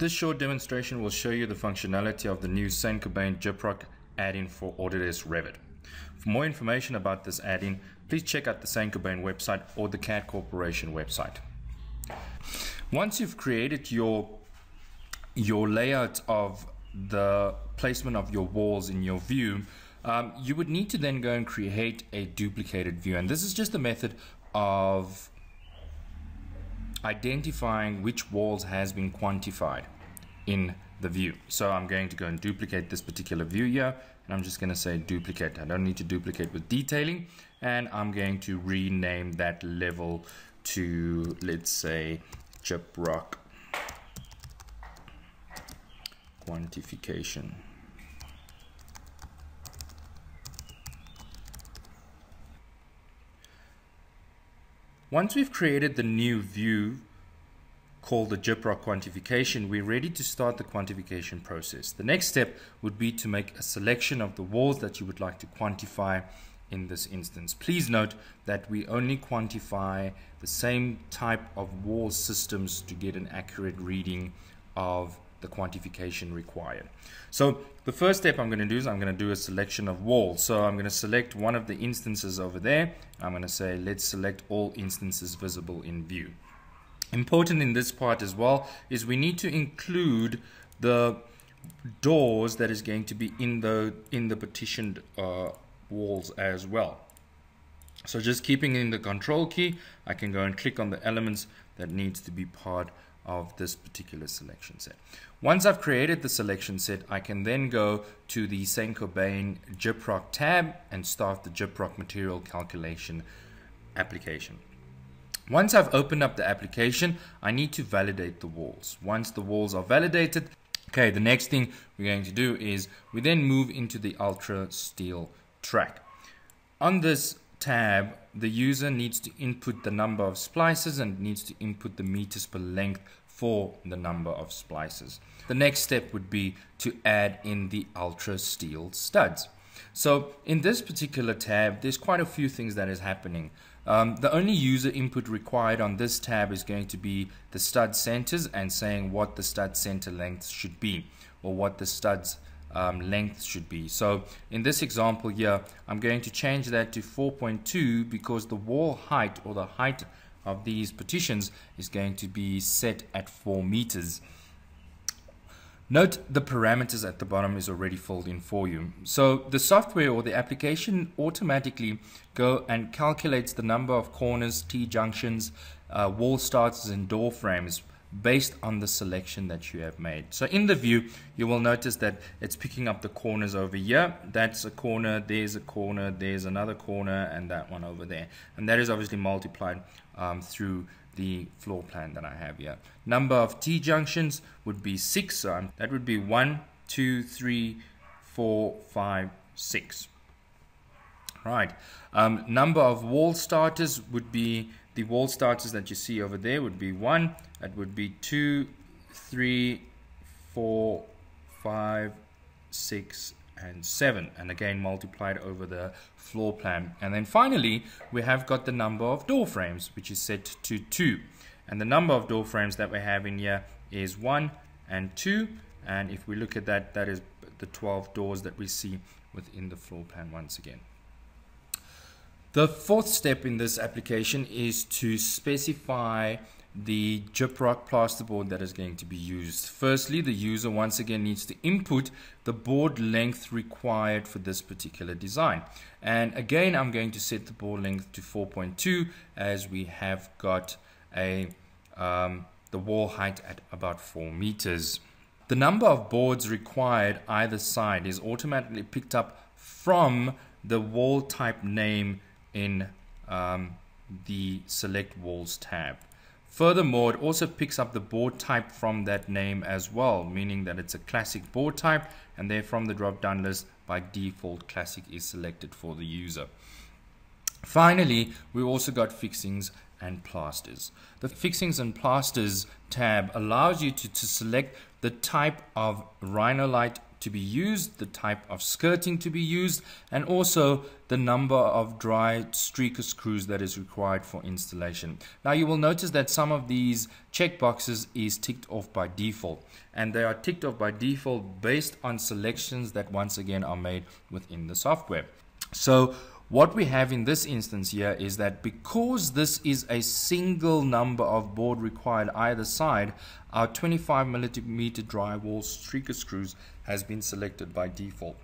This short demonstration will show you the functionality of the new Saint-Gobain Gyproc add-in for Autodesk Revit. For more information about this add-in, please check out the Saint-Gobain website or the CAD Corporation website. Once you've created your, your layout of the placement of your walls in your view, um, you would need to then go and create a duplicated view. And this is just a method of identifying which walls has been quantified in the view. So I'm going to go and duplicate this particular view here and I'm just going to say duplicate. I don't need to duplicate with detailing and I'm going to rename that level to let's say Gyproc quantification. Once we've created the new view called the Gyproc quantification, we're ready to start the quantification process. The next step would be to make a selection of the walls that you would like to quantify in this instance. Please note that we only quantify the same type of wall systems to get an accurate reading of the quantification required. So the first step I'm going to do is I'm going to do a selection of walls. So I'm going to select one of the instances over there. I'm going to say let's select all instances visible in view. Important in this part as well is we need to include the doors that is going to be in the in the partitioned uh, walls as well. So just keeping in the control key, I can go and click on the elements that needs to be part of this particular selection set. Once I've created the selection set, I can then go to the Saint-Gobain Gyproc tab and start the Gyproc material calculation application. Once I've opened up the application, I need to validate the walls. Once the walls are validated, okay, the next thing we're going to do is we then move into the Ultra Steel track. On this tab, the user needs to input the number of splices and needs to input the meters per length for the number of splices. The next step would be to add in the ultra steel studs. So in this particular tab, there's quite a few things that is happening. Um, the only user input required on this tab is going to be the stud centers and saying what the stud center length should be or what the studs um, length should be. So in this example here, I'm going to change that to 4.2 because the wall height or the height of these partitions is going to be set at 4 meters. Note the parameters at the bottom is already filled in for you. So the software or the application automatically go and calculates the number of corners, T-junctions, uh, wall starts and door frames based on the selection that you have made. So in the view, you will notice that it's picking up the corners over here. That's a corner, there's a corner, there's another corner, and that one over there. And that is obviously multiplied um, through the floor plan that I have here. Number of T-junctions would be six, so that would be one, two, three, four, five, six. Right. Um, number of wall starters would be the wall starters that you see over there would be one. That would be two, three, four, five, six, and 7 and again multiplied over the floor plan. And then finally we have got the number of door frames which is set to 2 and the number of door frames that we have in here is 1 and 2 and if we look at that that is the 12 doors that we see within the floor plan once again. The fourth step in this application is to specify the Gyproc plasterboard that is going to be used. Firstly, the user once again needs to input the board length required for this particular design. And again, I'm going to set the board length to 4.2 as we have got a um, the wall height at about 4 meters. The number of boards required either side is automatically picked up from the wall type name in um, the select walls tab. Furthermore, it also picks up the board type from that name as well, meaning that it's a classic board type and there from the drop down list by default classic is selected for the user. Finally, we also got fixings and plasters. The fixings and plasters tab allows you to, to select the type of rhinolite to be used, the type of skirting to be used, and also the number of dry streaker screws that is required for installation. Now you will notice that some of these checkboxes is ticked off by default and they are ticked off by default based on selections that once again are made within the software. So what we have in this instance here is that because this is a single number of board required either side, our 25 millimeter drywall streaker screws has been selected by default.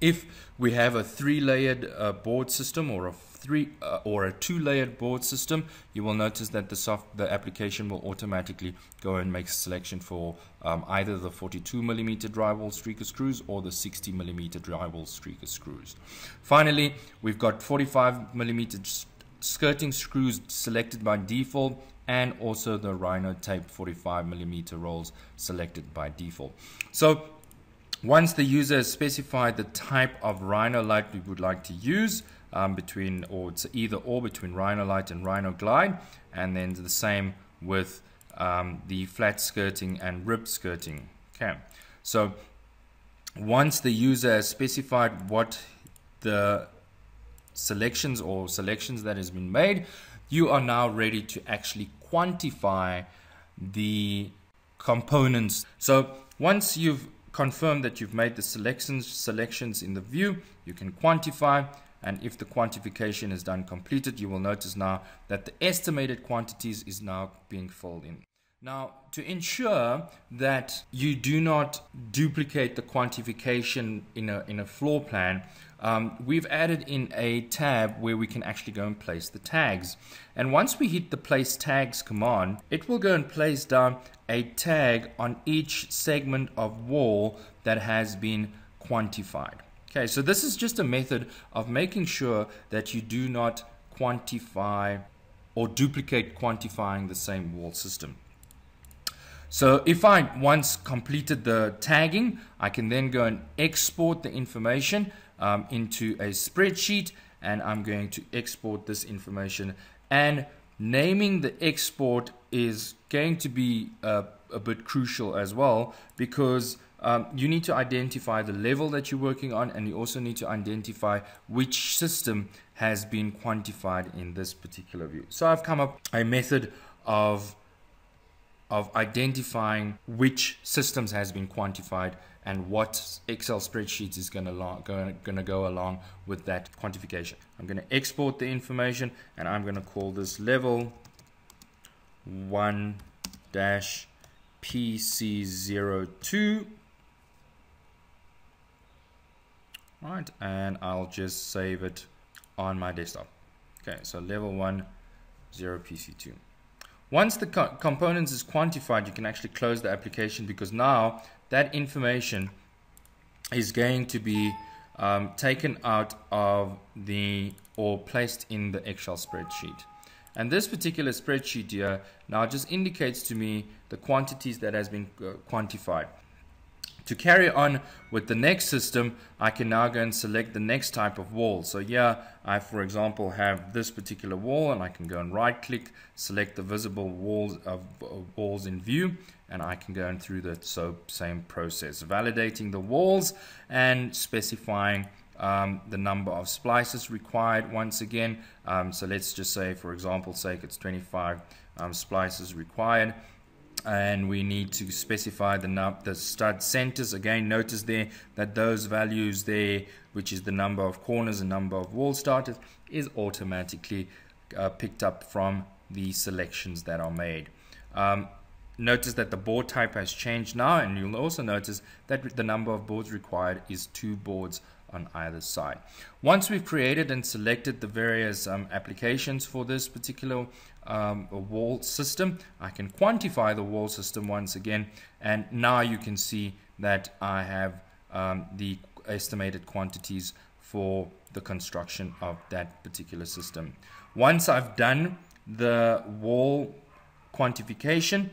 If we have a three-layered uh, board system or a three uh, or a two-layered board system, you will notice that the soft the application will automatically go and make a selection for um, either the 42 millimeter drywall streaker screws or the 60 millimeter drywall streaker screws. Finally, we've got 45 millimeter skirting screws selected by default and also the Rhino tape 45 millimeter rolls selected by default. So once the user has specified the type of Rhinolite we would like to use um, between, or it's either or between Rhinolite and RhinoGlide, and then the same with um, the flat skirting and rib skirting. Okay, so once the user has specified what the selections or selections that has been made, you are now ready to actually quantify the components. So once you've confirm that you've made the selections selections in the view. You can quantify and if the quantification is done completed you will notice now that the estimated quantities is now being filled in. Now to ensure that you do not duplicate the quantification in a in a floor plan um, we've added in a tab where we can actually go and place the tags. And once we hit the place tags command, it will go and place down a tag on each segment of wall that has been quantified. Okay, so this is just a method of making sure that you do not quantify or duplicate quantifying the same wall system. So if I once completed the tagging, I can then go and export the information um, into a spreadsheet and I'm going to export this information and naming the export is going to be uh, a bit crucial as well because um, you need to identify the level that you're working on and you also need to identify which system has been quantified in this particular view. So I've come up a method of of identifying which systems has been quantified and what Excel spreadsheet is going to go, going to go along with that quantification. I'm going to export the information and I'm going to call this level 1 dash PC02 right and I'll just save it on my desktop. Okay so level 1 0 PC2 once the co components is quantified, you can actually close the application because now that information is going to be um, taken out of the or placed in the Excel spreadsheet. And this particular spreadsheet here now just indicates to me the quantities that has been uh, quantified. To carry on with the next system, I can now go and select the next type of wall. So here I, for example, have this particular wall and I can go and right click, select the visible walls of uh, walls in view and I can go and through the so same process, validating the walls and specifying um, the number of splices required once again. Um, so let's just say, for example, sake, it's 25 um, splices required and we need to specify the, the stud centers. Again, notice there that those values there, which is the number of corners and number of wall starters, is automatically uh, picked up from the selections that are made. Um, notice that the board type has changed now, and you'll also notice that the number of boards required is two boards on either side. Once we've created and selected the various um, applications for this particular um, wall system, I can quantify the wall system once again and now you can see that I have um, the estimated quantities for the construction of that particular system. Once I've done the wall quantification,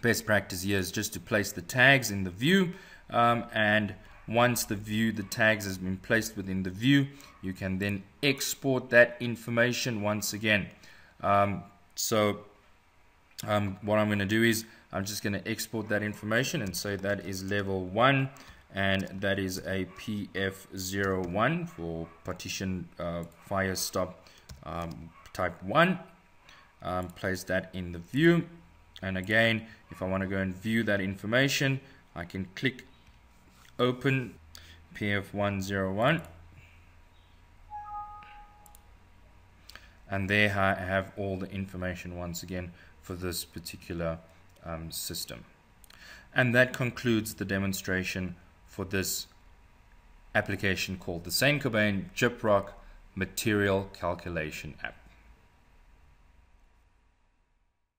best practice here is just to place the tags in the view um, and once the view, the tags has been placed within the view, you can then export that information once again. Um, so um, what I'm going to do is I'm just going to export that information and say that is level 1 and that is a PF01 for partition uh, fire stop um, type 1 um, place that in the view and again if I want to go and view that information I can click open PF101 and there I have all the information once again for this particular um, system. And that concludes the demonstration for this application called the Saint-Gobain Gyproc Material Calculation app.